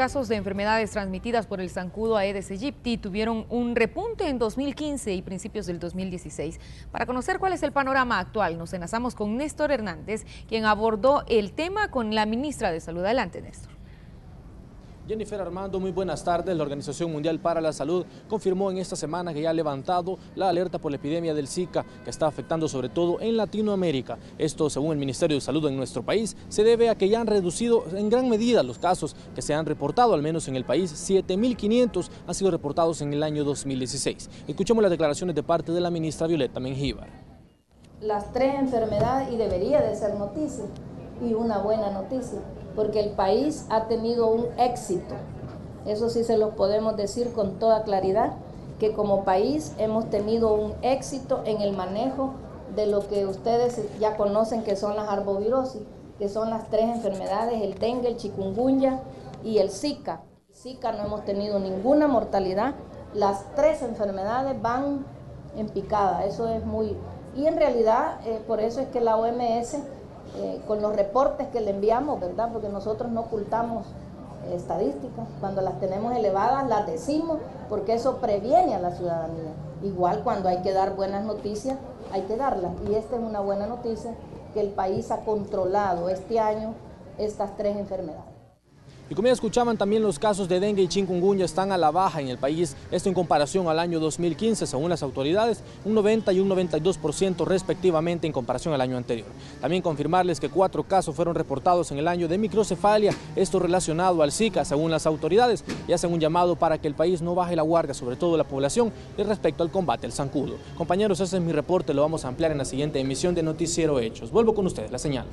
casos de enfermedades transmitidas por el zancudo Aedes aegypti tuvieron un repunte en 2015 y principios del 2016. Para conocer cuál es el panorama actual, nos enlazamos con Néstor Hernández, quien abordó el tema con la ministra de Salud. Adelante, Néstor. Jennifer Armando, muy buenas tardes. La Organización Mundial para la Salud confirmó en esta semana que ya ha levantado la alerta por la epidemia del Zika, que está afectando sobre todo en Latinoamérica. Esto, según el Ministerio de Salud en nuestro país, se debe a que ya han reducido en gran medida los casos que se han reportado, al menos en el país. 7.500 han sido reportados en el año 2016. Escuchemos las declaraciones de parte de la ministra Violeta Mengíbar. Las tres enfermedades, y debería de ser noticia, y una buena noticia porque el país ha tenido un éxito. Eso sí se lo podemos decir con toda claridad, que como país hemos tenido un éxito en el manejo de lo que ustedes ya conocen que son las arbovirosis, que son las tres enfermedades, el dengue, el chikungunya y el zika. Zika no hemos tenido ninguna mortalidad, las tres enfermedades van en picada, eso es muy... Y en realidad, eh, por eso es que la OMS eh, con los reportes que le enviamos, ¿verdad? Porque nosotros no ocultamos estadísticas. Cuando las tenemos elevadas, las decimos, porque eso previene a la ciudadanía. Igual cuando hay que dar buenas noticias, hay que darlas. Y esta es una buena noticia, que el país ha controlado este año estas tres enfermedades. Y como ya escuchaban, también los casos de dengue y chikungunya están a la baja en el país. Esto en comparación al año 2015, según las autoridades, un 90 y un 92% respectivamente en comparación al año anterior. También confirmarles que cuatro casos fueron reportados en el año de microcefalia, esto relacionado al Zika, según las autoridades, y hacen un llamado para que el país no baje la guardia, sobre todo la población, y respecto al combate al zancudo. Compañeros, ese es mi reporte, lo vamos a ampliar en la siguiente emisión de Noticiero Hechos. Vuelvo con ustedes, la señal.